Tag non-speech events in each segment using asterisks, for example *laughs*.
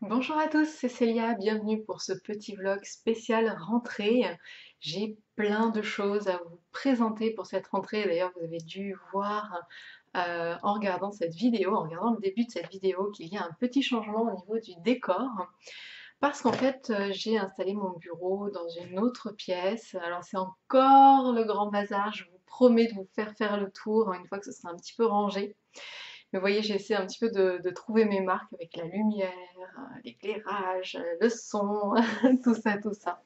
Bonjour à tous, c'est Célia, bienvenue pour ce petit vlog spécial rentrée. J'ai plein de choses à vous présenter pour cette rentrée, d'ailleurs vous avez dû voir euh, en regardant cette vidéo, en regardant le début de cette vidéo qu'il y a un petit changement au niveau du décor. Parce qu'en fait euh, j'ai installé mon bureau dans une autre pièce, alors c'est encore le grand bazar, je vous promets de vous faire faire le tour une fois que ce sera un petit peu rangé. Mais vous voyez, j'ai essayé un petit peu de, trouver mes marques avec la lumière, l'éclairage, le son, *laughs* tout ça, tout ça.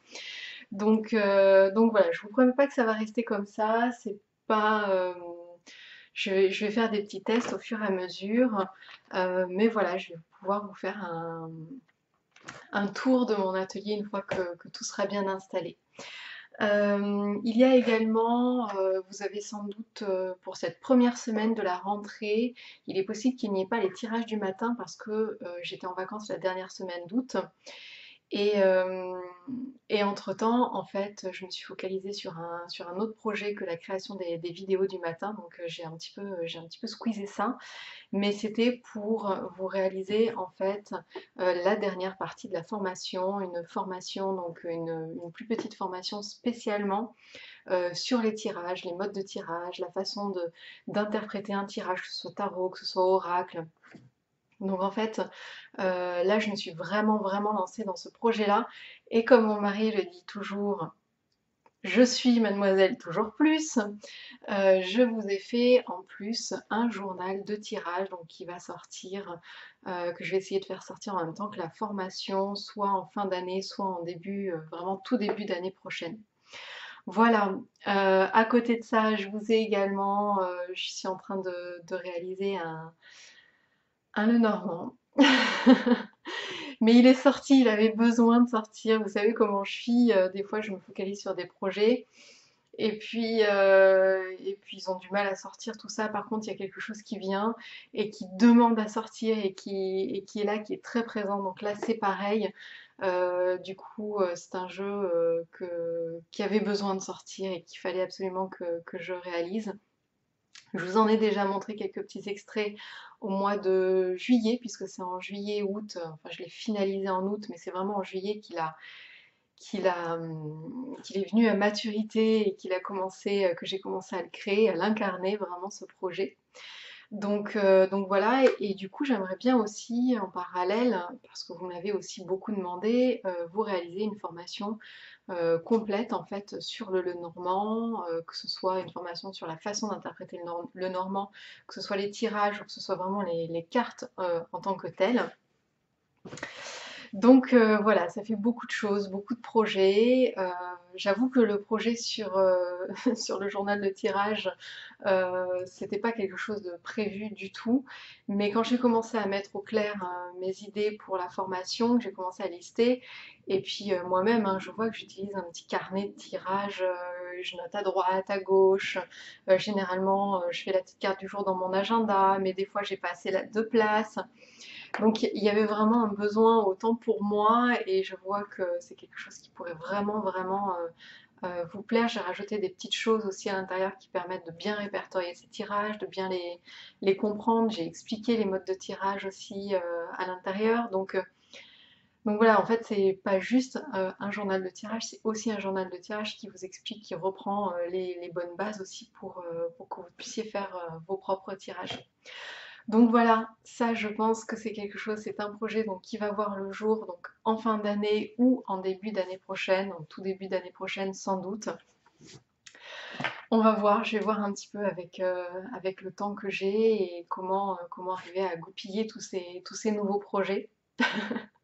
Donc, euh, donc voilà, je vous promets pas que ça va rester comme ça. C'est pas, euh, je, vais, faire des petits tests au fur et à mesure, euh, mais voilà, je vais pouvoir vous faire un, tour de mon atelier une fois que tout sera bien installé. Euh, il y a également, euh, vous avez sans doute euh, pour cette première semaine de la rentrée, il est possible qu'il n'y ait pas les tirages du matin parce que j'étais en vacances la dernière semaine d'août et, euh, et entre-temps, en fait, je me suis focalisée sur un, sur un autre projet que la création des, vidéos du matin, donc euh, j'ai un, petit peu, j'ai un petit peu squeezé ça, mais c'était pour vous réaliser en fait euh, la dernière partie de la formation, une formation, donc une, plus petite formation spécialement sur les tirages, les modes de tirage, la façon d'interpréter un tirage, que ce soit tarot, que ce soit oracle, donc en fait, euh, là, je me suis vraiment, vraiment lancée dans ce projet-là. Et comme mon mari le dit toujours, je suis mademoiselle toujours plus, euh, je vous ai fait en plus un journal de tirage donc qui va sortir, euh, que je vais essayer de faire sortir en même temps que la formation, soit en fin d'année, soit en début, vraiment tout début d'année prochaine. Voilà, à côté de ça, je vous ai également, je suis en train de réaliser un, un le normand. *laughs* Mais il est sorti, il avait besoin de sortir. Vous savez comment je suis, euh, des fois je me focalise sur des projets. Et puis, euh, et puis ils ont du mal à sortir tout ça. Par contre, il y a quelque chose qui vient et qui demande à sortir et qui, est là, qui est très présent. Donc là, c'est pareil. Euh, du coup, c'est un jeu qui avait besoin de sortir et qu'il fallait absolument que je réalise. Je vous en ai déjà montré quelques petits extraits au mois de juillet, puisque c'est en juillet-août, enfin je l'ai finalisé en août, mais c'est vraiment en juillet qu'il a qu'il hum, est venu à maturité et qu'il a commencé, que j'ai commencé à le créer, à l'incarner vraiment ce projet. Donc, euh, donc voilà, et, du coup j'aimerais bien aussi en parallèle, parce que vous m'avez aussi beaucoup demandé, euh, vous réaliser une formation euh, complète en fait sur le, normand, que ce soit une formation sur la façon d'interpréter le, normand, que ce soit les tirages ou que ce soit vraiment les, cartes en tant que telles. Donc voilà, ça fait beaucoup de choses, beaucoup de projets. J'avoue que le projet sur, *laughs* sur le journal de tirage, c'était pas quelque chose de prévu du tout. Mais quand j'ai commencé à mettre au clair mes idées pour la formation, j'ai commencé à lister, et puis moi-même, hein, je vois que j'utilise un petit carnet de tirage, je note à droite, à gauche. généralement, je fais la petite carte du jour dans mon agenda, mais des fois, j'ai pas assez de place. Donc il y avait vraiment un besoin autant pour moi et je vois que c'est quelque chose qui pourrait vraiment vraiment euh, euh, vous plaire. J'ai rajouté des petites choses aussi à l'intérieur qui permettent de bien répertorier ces tirages, de bien les, comprendre. J'ai expliqué les modes de tirage aussi euh, à l'intérieur. Donc, donc voilà, en fait, c'est pas juste un journal de tirage, c'est aussi un journal de tirage qui vous explique, qui reprend les, bonnes bases aussi pour, pour que vous puissiez faire vos propres tirages. Donc voilà, ça je pense que c'est quelque chose, c'est un projet donc, qui va voir le jour donc, en fin d'année ou en début d'année prochaine, en tout début d'année prochaine sans doute. On va voir, je vais voir un petit peu avec, euh, le temps que j'ai et comment, euh, arriver à goupiller tous ces nouveaux projets. *laughs*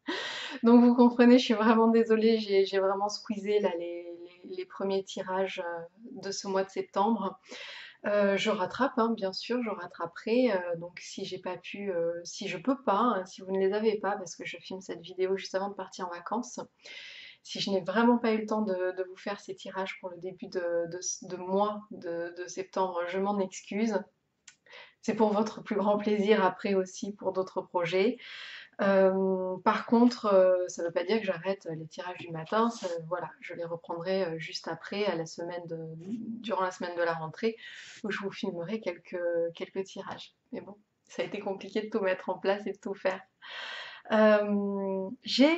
Donc vous comprenez, je suis vraiment désolée, j'ai vraiment squeezé les, premiers tirages euh, de ce mois de septembre. Euh, je rattrape, hein, bien sûr, je rattraperai. Euh, donc si j'ai pas pu, si je peux pas, hein, si vous ne les avez pas, parce que je filme cette vidéo juste avant de partir en vacances, si je n'ai vraiment pas eu le temps de, vous faire ces tirages pour le début de, mois de, septembre, je m'en excuse. C'est pour votre plus grand plaisir après aussi pour d'autres projets. Euh, par contre, euh, ça ne veut pas dire que j'arrête les tirages du matin. voilà, je les reprendrai euh, juste après, à la semaine durant la semaine de la rentrée, où je vous filmerai quelques, quelques tirages. Mais bon, ça a été compliqué de tout mettre en place et de tout faire. Euh, j'ai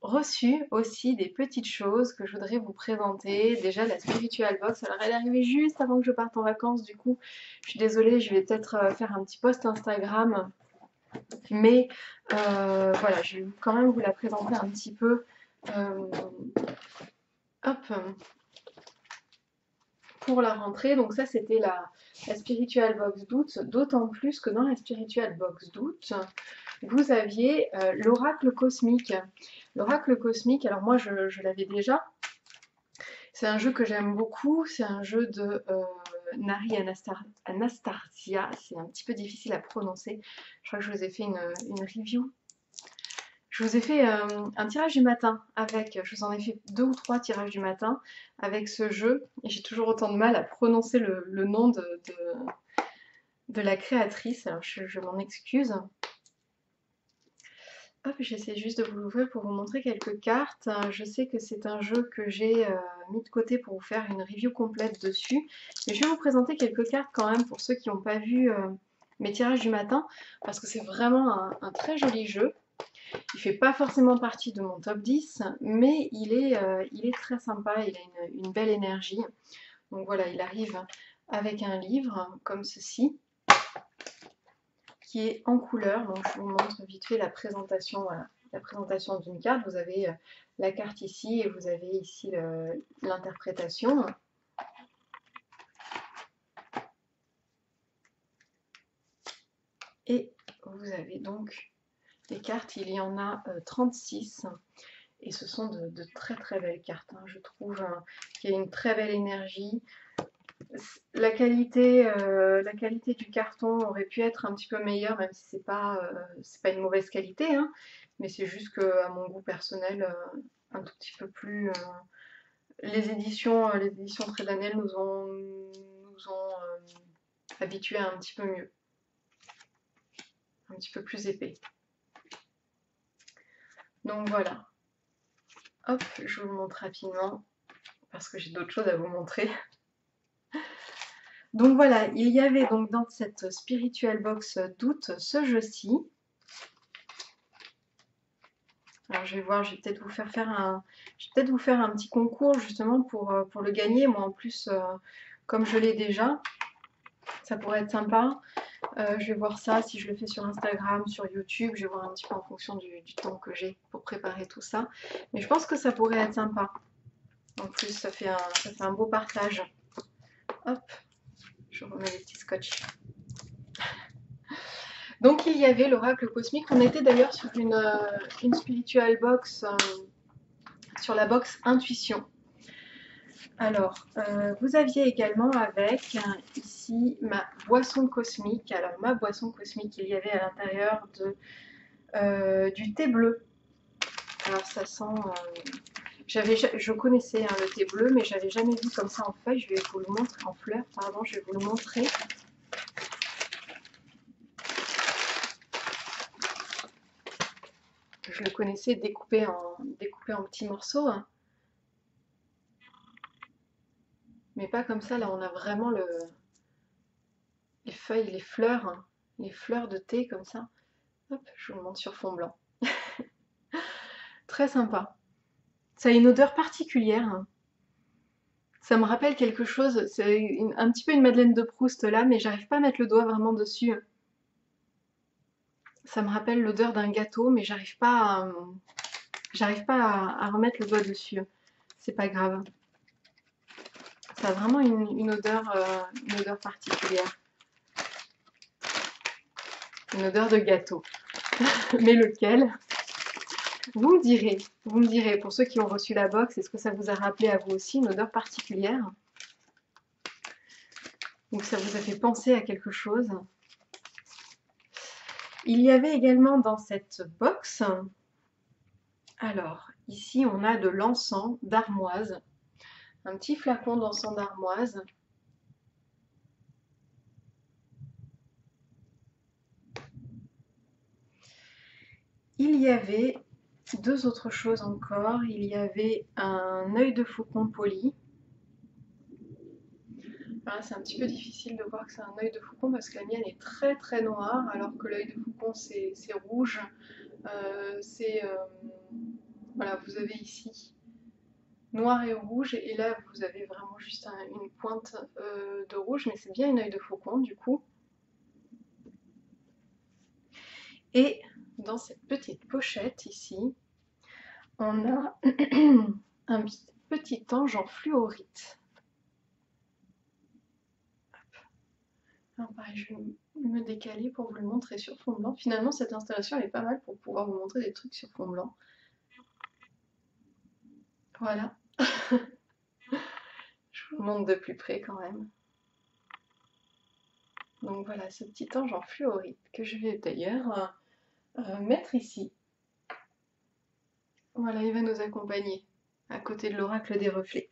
reçu aussi des petites choses que je voudrais vous présenter. Déjà la Spiritual Box, alors elle est arrivée juste avant que je parte en vacances, du coup je suis désolée, je vais peut-être faire un petit post Instagram. Mais voilà, je vais quand même vous la présenter un petit peu. hop, pour la rentrée. Donc ça, c'était la, Spiritual Box d'août, d'autant plus que dans la Spiritual Box d'août, vous aviez euh, l'oracle cosmique. L'oracle cosmique, alors moi, je, l'avais déjà. C'est un jeu que j'aime beaucoup. C'est un jeu de euh, Nari Anastasia. C'est un petit peu difficile à prononcer. Je crois que je vous ai fait une, review je vous ai fait euh, un tirage du matin avec, je vous en ai fait deux ou trois tirages du matin avec ce jeu et j'ai toujours autant de mal à prononcer le, nom de, la créatrice, alors je, m'en excuse. J'essaie juste de vous l'ouvrir pour vous montrer quelques cartes. Je sais que c'est un jeu que j'ai euh, mis de côté pour vous faire une review complète dessus. Mais je vais vous présenter quelques cartes quand même pour ceux qui n'ont pas vu euh, mes tirages du matin parce que c'est vraiment un très joli jeu. Il fait pas forcément partie de mon top 10, mais euh, il est très sympa, il a une, belle énergie. Donc voilà, il arrive avec un livre comme ceci, qui est en couleur. Donc je vous montre vite fait la présentation, la présentation d'une carte. Vous avez euh, la carte ici et vous avez ici l'interprétation. Et vous avez donc les cartes, il y en a 36 euh, et ce sont de, très très belles cartes. Hein. Je trouve hein, qu'il y a une très belle énergie. La qualité, euh, la qualité du carton aurait pu être un petit peu meilleure, même si c'est pas, euh, pas une mauvaise qualité, hein. mais c'est juste que à mon goût personnel, un tout petit peu plus. les éditions, les éditions nous ont, nous ont habitués à un petit peu mieux, un petit peu plus épais. Donc voilà. Hop, je vous le montre rapidement parce que j'ai d'autres choses à vous montrer. Donc voilà, il y avait donc dans cette spiritual box d'août ce jeu-ci. Alors je vais voir, je vais peut-être vous faire un, faire un petit concours justement pour, euh, le gagner. Moi en plus, euh, comme je l'ai déjà, ça pourrait être sympa. Euh, je vais voir ça si je le fais sur Instagram, sur YouTube. Je vais voir un petit peu en fonction du, temps que j'ai pour préparer tout ça. Mais je pense que ça pourrait être sympa. En plus, ça fait un beau partage. Hop, je remets les petits scotch. Donc il y avait l'oracle cosmique. On était d'ailleurs sur une, euh, spiritual box, euh, sur la box intuition. Alors, euh, vous aviez également avec ici ma boisson cosmique. Alors, ma boisson cosmique, il y avait à l'intérieur du thé bleu. Alors, ça sent. J'avais, je connaissais hein, le thé bleu, mais j'avais jamais vu comme ça en feuille. Je vais vous le montrer en fleurs. Pardon, je vais vous le montrer. Je le connaissais découpé en, découpé en petits morceaux. Hein. Mais pas comme ça, là on a vraiment le... les feuilles, les fleurs, hein. les fleurs de thé comme ça. Hop, je vous le montre sur fond blanc. *laughs* Très sympa. Ça a une odeur particulière. Hein. Ça me rappelle quelque chose, c'est un petit peu une Madeleine de Proust là, mais j'arrive pas à mettre le doigt vraiment dessus. Ça me rappelle l'odeur d'un gâteau, mais j'arrive pas à... Pas à remettre le doigt dessus. C'est pas grave. Ça a vraiment une, odeur, euh, une odeur particulière. Une odeur de gâteau. *laughs* Mais lequel? Vous me direz, vous me direz, pour ceux qui ont reçu la box, est-ce que ça vous a rappelé à vous aussi une odeur particulière? Ou ça vous a fait penser à quelque chose? Il y avait également dans cette box, alors ici on a de l'encens d'armoise. Un petit flacon d'encens d'armoise. Il y avait deux autres choses encore. Il y avait un œil de faucon poli. c'est un petit peu difficile de voir que c'est un œil de faucon parce que la mienne est très très noire alors que l'œil de faucon c'est rouge c'est voilà, vous avez ici noir et rouge et là vous avez vraiment juste une pointe de rouge mais c'est bien une œil de faucon du coup et dans cette petite pochette ici on a *clears throat* un petit ange en fluorite pareil, je vais me décaler pour vous le montrer sur fond blanc. Finalement, cette installation elle est pas mal pour pouvoir vous montrer des trucs sur fond blanc. Voilà. *laughs* je vous montre de plus près quand même. Donc voilà, ce petit ange en fluorite que je vais d'ailleurs euh, mettre ici. Voilà, il va nous accompagner à côté de l'oracle des reflets.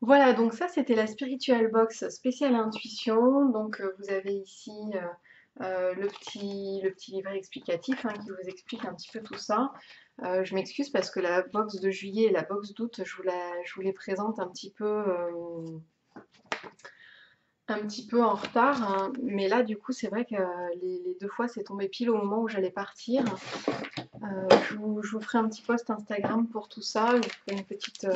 Voilà, donc ça c'était la Spiritual Box spéciale intuition. Donc euh, vous avez ici euh, le, petit, le petit livret explicatif hein, qui vous explique un petit peu tout ça. je m'excuse parce que la box de juillet et la box d'août, je, je vous les présente un petit peu un petit peu en retard, hein. mais là du coup c'est vrai que les, deux fois c'est tombé pile au moment où j'allais partir. je, vous, ferai un petit post Instagram pour tout ça, je ferai une petite,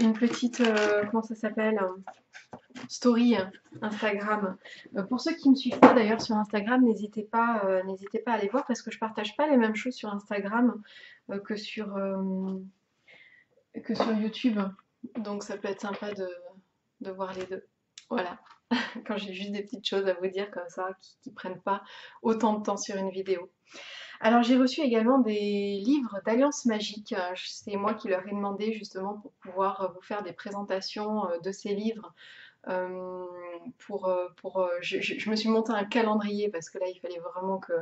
une petite, euh, comment ça s'appelle story Instagram. Euh, pour ceux qui me suivent pas d'ailleurs sur Instagram, n'hésitez pas, euh, n'hésitez pas à aller voir parce que je partage pas les mêmes choses sur Instagram que, sur, que sur YouTube. Donc ça peut être sympa de, de voir les deux. Voilà. *laughs* Quand j'ai juste des petites choses à vous dire comme ça, qui ne prennent pas autant de temps sur une vidéo. Alors j'ai reçu également des livres d'Alliance Magique. Euh, c'est moi qui leur ai demandé justement pour pouvoir euh, vous faire des présentations euh, de ces livres. pour, pour, je, me suis monté un calendrier parce que là il fallait vraiment que,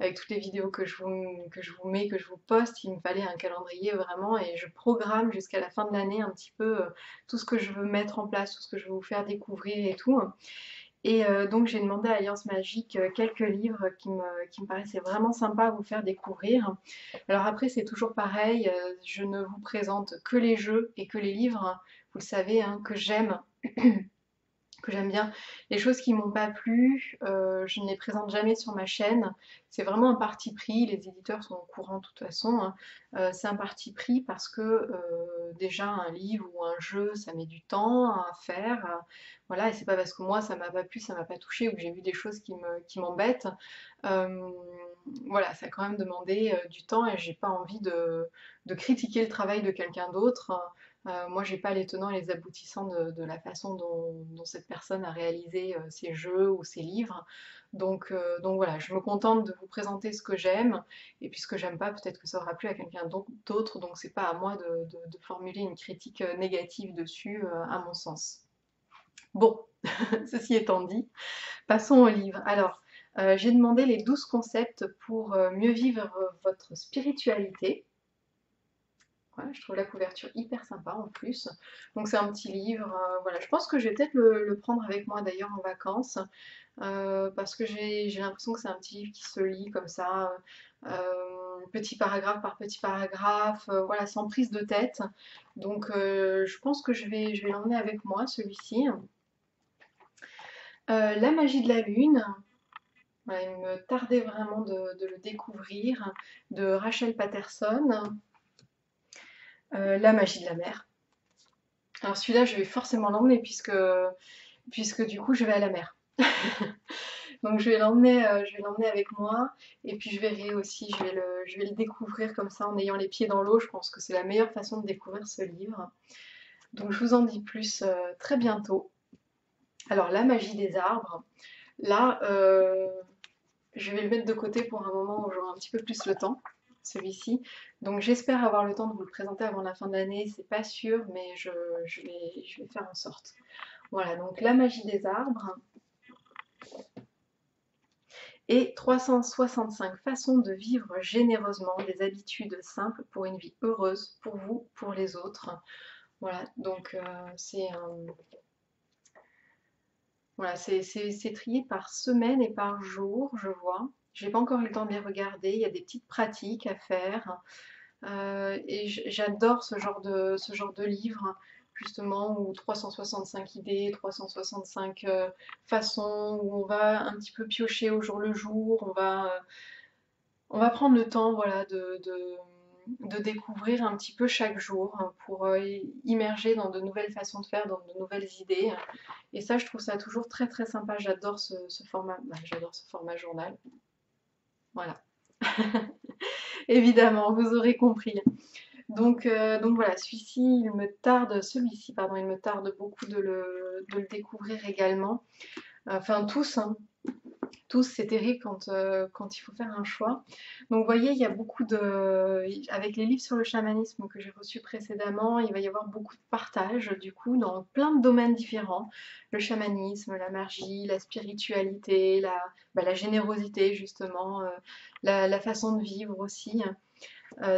avec toutes les vidéos que je, vous, que je vous mets, que je vous poste, il me fallait un calendrier vraiment et je programme jusqu'à la fin de l'année un petit peu tout ce que je veux mettre en place, tout ce que je veux vous faire découvrir et tout. Et euh, donc j'ai demandé à Alliance Magique euh, quelques livres qui me, paraissaient vraiment sympas à vous faire découvrir. Alors après c'est toujours pareil, euh, je ne vous présente que les jeux et que les livres, vous le savez, hein, que j'aime. Que j'aime bien. Les choses qui m'ont pas plu, je ne les présente jamais sur ma chaîne. C'est vraiment un parti pris, les éditeurs sont au courant de toute façon. Hein. c'est un parti pris parce que déjà un livre ou un jeu, ça met du temps à faire. Voilà, et c'est pas parce que moi ça m'a pas plu, ça m'a pas touché ou que j'ai vu des choses qui m'embêtent. Euh, voilà, ça a quand même demandé euh, du temps et j'ai pas envie de, critiquer le travail de quelqu'un d'autre. Euh, moi, j'ai pas les tenants et les aboutissants de, la façon dont, cette personne a réalisé ses jeux ou ses livres. Donc, donc voilà, je me contente de vous présenter ce que j'aime, et puis ce que j'aime pas, peut-être que ça aura plu à quelqu'un d'autre, donc c'est pas à moi de, de, formuler une critique négative dessus, à mon sens. Bon, *laughs* ceci étant dit, passons au livre. Alors, euh, j'ai demandé les 12 concepts pour euh, mieux vivre votre spiritualité. Je trouve la couverture hyper sympa en plus. Donc c'est un petit livre. Euh, voilà, je pense que je vais peut-être le, prendre avec moi d'ailleurs en vacances. parce que j'ai l'impression que c'est un petit livre qui se lit comme ça, petit paragraphe par petit paragraphe, voilà, sans prise de tête. Donc je pense que je vais, je vais l'emmener avec moi, celui-ci. Euh, la magie de la lune, il me tardait vraiment de, le découvrir, de Rachel Patterson. Euh, la magie de la mer. Alors celui-là, je vais forcément l'emmener puisque, puisque du coup, je vais à la mer. *laughs* Donc je vais l'emmener, euh, je vais l'emmener avec moi et puis je verrai aussi, je vais, le, découvrir comme ça en ayant les pieds dans l'eau. Je pense que c'est la meilleure façon de découvrir ce livre. Donc je vous en dis plus très bientôt. Alors la magie des arbres, là, euh, je vais le mettre de côté pour un moment où j'aurai un petit peu plus le temps, celui-ci. Donc j'espère avoir le temps de vous le présenter avant la fin de l'année, c'est pas sûr, mais je, vais, faire en sorte. Voilà, donc la magie des arbres et 365 façons de vivre généreusement des habitudes simples pour une vie heureuse pour vous, pour les autres. Voilà, donc euh, c'est un, voilà, c'est trié par semaine et par jour, je vois. Je n'ai pas encore eu le temps de les regarder. Il y a des petites pratiques à faire. Euh, et j'adore ce genre de ce genre de livre. justement, ou 365 idées, 365 euh, façons, où on va un petit peu piocher au jour le jour, on va, euh, on va prendre le temps voilà, de, découvrir un petit peu chaque jour hein, pour immerger dans de nouvelles façons de faire, dans de nouvelles idées. Et ça, je trouve ça toujours très très sympa. J'adore ce, format, bah, j'adore ce format journal. Voilà. *laughs* Évidemment, vous aurez compris. Donc, euh, donc voilà, celui-ci, il me tarde, celui-ci, pardon, il me tarde beaucoup de le, découvrir également. Enfin, tous, hein. Tous, c'est terrible quand, euh, quand il faut faire un choix. Donc, vous voyez, il y a beaucoup de... Avec les livres sur le chamanisme que j'ai reçus précédemment, il va y avoir beaucoup de partage, du coup, dans plein de domaines différents. Le chamanisme, la magie, la spiritualité, la, bah, générosité, justement, euh, la, façon de vivre aussi.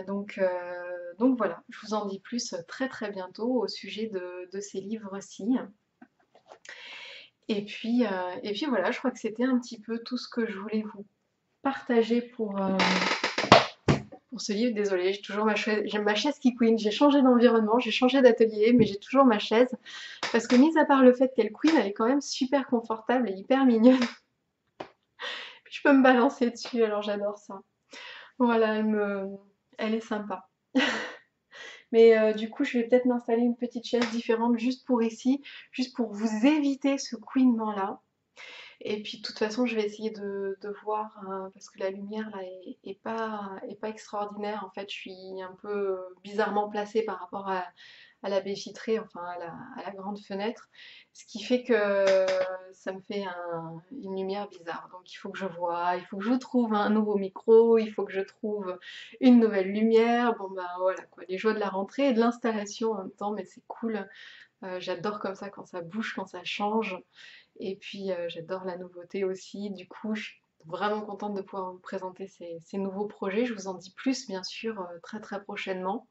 donc, donc voilà, je vous en dis plus très très bientôt au sujet de, ces livres-ci. Et puis, euh, et puis voilà, je crois que c'était un petit peu tout ce que je voulais vous partager pour, euh, pour ce livre. Désolée, j'ai toujours ma chaise, ma chaise qui queen. J'ai changé d'environnement, j'ai changé d'atelier, mais j'ai toujours ma chaise. Parce que mis à part le fait qu'elle queen, elle est quand même super confortable et hyper mignonne. *laughs* je peux me balancer dessus, alors j'adore ça. Voilà, elle est sympa. *laughs* Mais euh, du coup, je vais peut-être m'installer une petite chaise différente juste pour ici, juste pour vous éviter ce couinement là. Et puis de toute façon, je vais essayer de, voir, hein, parce que la lumière là est, pas, est pas extraordinaire. En fait, je suis un peu bizarrement placée par rapport à, à la baie vitrée, enfin à la, grande fenêtre, ce qui fait que ça me fait une lumière bizarre. Donc il faut que je vois, il faut que je trouve un nouveau micro, il faut que je trouve une nouvelle lumière. Bon ben voilà quoi, les joies de la rentrée et de l'installation en même temps, mais c'est cool. Euh, j'adore comme ça quand ça bouge, quand ça change. Et puis euh, j'adore la nouveauté aussi. Du coup, je suis vraiment contente de pouvoir vous présenter ces, nouveaux projets. Je vous en dis plus bien sûr euh, très très prochainement.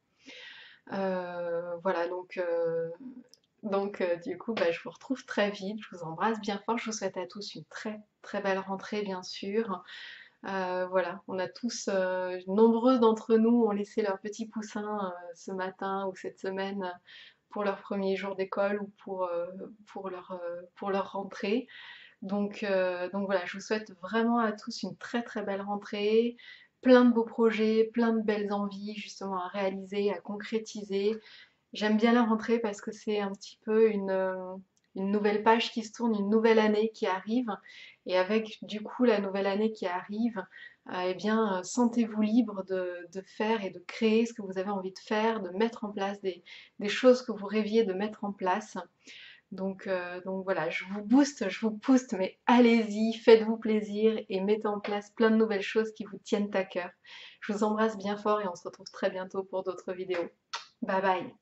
Euh, voilà, donc, euh, donc euh, du coup, bah, je vous retrouve très vite. Je vous embrasse bien fort. Je vous souhaite à tous une très très belle rentrée, bien sûr. voilà, on a tous, nombreux d'entre nous ont laissé leur petit poussin ce matin ou cette semaine pour leur premier jour d'école ou pour, leur, pour leur rentrée. Donc, donc voilà, je vous souhaite vraiment à tous une très très belle rentrée, plein de beaux projets, plein de belles envies justement à réaliser, à concrétiser. J'aime bien la rentrée parce que c'est un petit peu une, euh, nouvelle page qui se tourne, une nouvelle année qui arrive. Et avec du coup la nouvelle année qui arrive, euh, eh bien euh, sentez-vous libre de, faire et de créer ce que vous avez envie de faire, de mettre en place des, des choses que vous rêviez de mettre en place. Donc, euh, donc voilà, je vous booste, je vous pousse, mais allez-y, faites-vous plaisir et mettez en place plein de nouvelles choses qui vous tiennent à cœur. Je vous embrasse bien fort et on se retrouve très bientôt pour d'autres vidéos. Bye bye